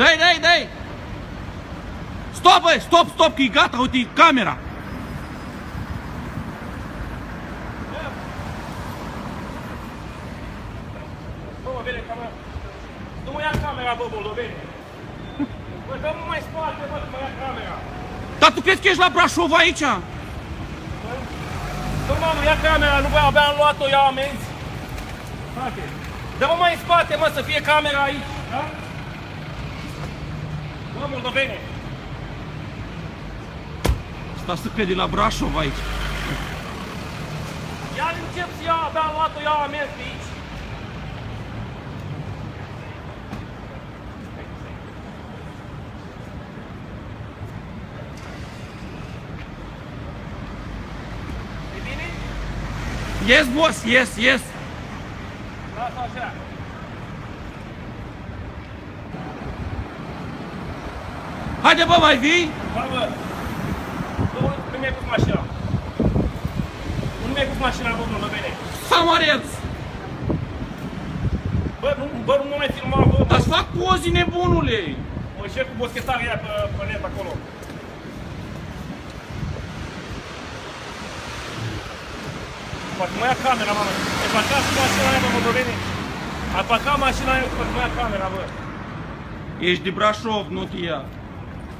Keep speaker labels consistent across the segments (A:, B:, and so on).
A: Dai, dai, dai! Stop, băi, stop, stop, că e gata, uite, e camera.
B: Bă, mă, vede camera. Nu mă ia camera, bă, moldovene. Bă, dă-mă mai spate, bă, să mă ia camera.
A: Dar tu crezi că ești la Brașov aici?
B: Nu, mamă, ia camera, nu voi abia am luat-o, iau amenzi. Frate, dă-mă mai în spate, mă, să fie camera aici, da? Bă, moldovene.
A: Asta să crede la Brașov aici.
B: Ia încep să iau, abia am luat-o, iau amenzi pe aici. E?
A: Yes, boss, yes, yes.
B: Lasă așa.
A: Haide, bă, mai vii?
B: Bă, bă. Nu, nu mi-ai pus mașina. Nu mi-ai pus mașina, bă, nu vede.
A: Samareț!
B: Bă, nu, bă, nu mă mai filma, bă, bă.
A: Dar-ți fac pozi, nebunule!
B: Mă șer cu boschetaria pe, pe net acolo. Poate mă ia camera, mamă. Ai parcat mașina aia, bă, Moldoveni? Ai parcat mașina aia, poate mă ia camera, bă.
A: Ești de Brașov, nu te ia.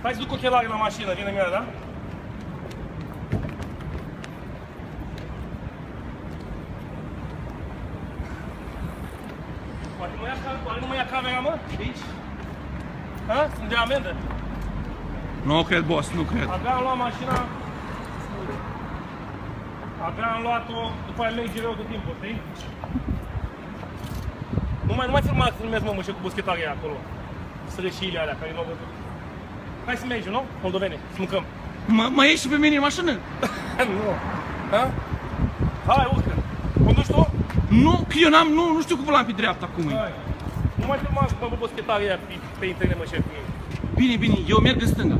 B: Hai să duc ochelarii la mașină, vine mea, da? Poate mă ia camera, poate nu mă ia camera, mă? De aici? Ha? Sunt de amendă.
A: Nu cred, boss, nu cred.
B: Abia am luat mașina. Abia am luat-o, după aia merge rău tot timpul, știi? Nu mai, nu mai filma să filmez, mă, mă, și cu boschetaria acolo. Sărășiile alea care nu au văzut. Hai să mergem, nu? Moldovene, să mâncăm.
A: Mă, mă ieși și pe mine în mașină?
B: nu. Ha? Hai, urcă. Conduci tu?
A: Nu, că eu n-am, nu, nu știu cu volan pe dreapta cum e.
B: Hai. Nu mai filma, mă, boschetaria pe, pe internet, mă, șef.
A: Bine, bine, eu merg în stânga.